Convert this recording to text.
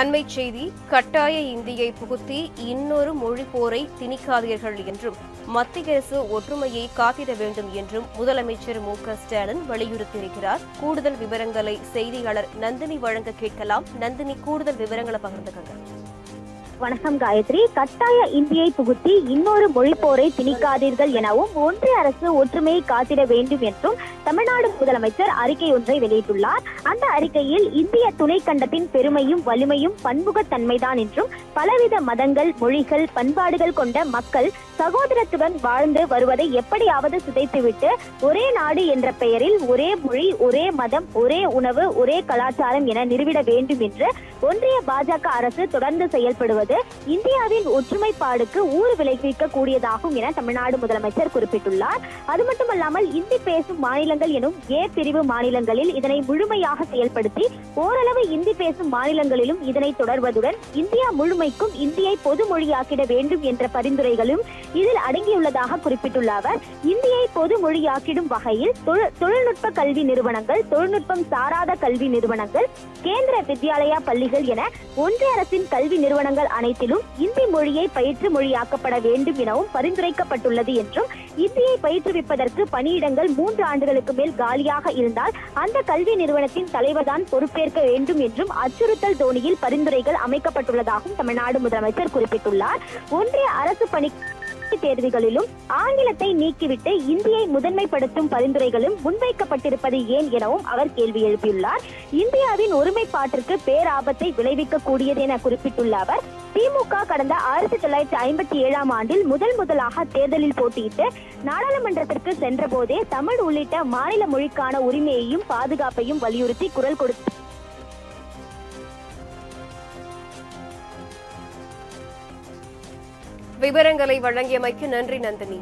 அண்மைச் செய்தி கட்டாய இந்தியை புகுத்தி இன்னொரு மொழி போரை திணிக்காதீர்கள் என்றும் மத்திய அரசு ஒற்றுமையை காத்திட வேண்டும் என்றும் முதலமைச்சர் மு க ஸ்டாலின் வலியுறுத்தியிருக்கிறார். கூடுதல் விவரங்களை செய்தியாளர் நந்தினி வழங்க கேட்கலாம். நந்தினி கூடுதல் விவரங்களை பகிர்ந்துக்கங்க. வணக்கம் காயத்ரி. கட்டாய இந்தியை புகுத்தி இன்னொரு மொழி போரை திணிக்காதீர்கள் எனவும் ஒன்றிய அரசு ஒற்றுமையை காத்திட வேண்டும் என்றும் தமிழ்நாடு முதலமைச்சர் அறிக்கை ஒன்றை வெளியிட்டுள்ளார். அந்த அறிக்கையில் இந்திய துணை கண்டத்தின் பெருமையும் வலிமையும் பன்முகத்தன்மைதான் என்றும் பலவித மதங்கள் மொழிகள் பண்பாடுகள் கொண்ட மக்கள் சகோதரத்துடன் வாழ்ந்து வருவதை எப்படியாவது சிதைத்துவிட்டு ஒரே நாடு என்ற பெயரில் ஒரே மொழி ஒரே மதம் ஒரே உணவு ஒரே கலாச்சாரம் என நிறுவிட வேண்டும் என்று ஒன்றிய பாஜக அரசு தொடர்ந்து செயல்படுவது என்பது இந்தியாவின் ஒற்றுமைப்பாடுக்கு ஊறு விளைவிக்க கூடியதாகும் என தமிழ்நாடு முதலமைச்சர் குறிப்பிட்டுள்ளார். அது மட்டுமல்லாமல் இந்தி பேசும் மாநிலங்கள் எனும் ஏ பிரிவு மாநிலங்களில் இதனை முழுமையாக செயல்படுத்தி ஓரளவு இந்தி பேசும் மாநிலங்களிலும் இதனை தொடர்வதுடன் இந்தியா முழுமைக்கும் இந்தியை பொது மொழியாக்கிட வேண்டும் என்ற பரிந்துரைகளும் இதில் அடங்கியுள்ளதாக குறிப்பிட்டுள்ள அவர் இந்தியை பொது மொழியாக்கிடும் வகையில் தொழில்நுட்ப கல்வி நிறுவனங்கள் தொழில்நுட்பம் சாராத கல்வி நிறுவனங்கள் கேந்திர வித்யாலயா பள்ளிகள் என ஒன்றிய அரசின் கல்வி நிறுவனங்கள் அனைத்திலும் இந்தி மொழியை பயிற்று மொழியாக்கப்பட வேண்டும் எனவும் பரிந்துரைக்கப்பட்டுள்ளது என்றும் இந்தியை பயிற்றுவிப்பதற்கு பணியிடங்கள் மூன்று ஆண்டுகளுக்கு மேல் காலியாக இருந்தால் அந்த கல்வி நிறுவனத்தின் தலைவர்தான் பொறுப்பேற்க வேண்டும் என்றும் அச்சுறுத்தல் தோணியில் பரிந்துரைகள் அமைக்கப்பட்டுள்ளதாகவும் தமிழ்நாடு முதலமைச்சர் குறிப்பிட்டுள்ளார். ஒன்றிய அரசு பணி தேர்வுகளிலும் ஆங்கிலத்தை நீக்கிவிட்டு இந்தியை முதன்மைப்படுத்தும் பரிந்துரைகளும் முன்வைக்கப்பட்டிருப்பது ஏன் எனவும் அவர் கேள்வி எழுப்பியுள்ளார். இந்தியாவின் ஒருமைப்பாட்டிற்கு பேராபத்தை விளைவிக்க கூடியது என குறிப்பிட்டுள்ள அவர் திமுக கடந்த ஆயிரத்தி தொள்ளாயிரத்தி ஐம்பத்தி ஏழாம் ஆண்டில் முதல் முதலாக தேர்தலில் போட்டியிட்டு நாடாளுமன்றத்திற்கு சென்றபோதே தமிழ் உள்ளிட்ட மாநில மொழிக்கான உரிமையையும் பாதுகாப்பையும் வலியுறுத்தி குரல் கொடுத்து விவரங்களை வழங்கியமைக்கு நன்றி நந்தினி.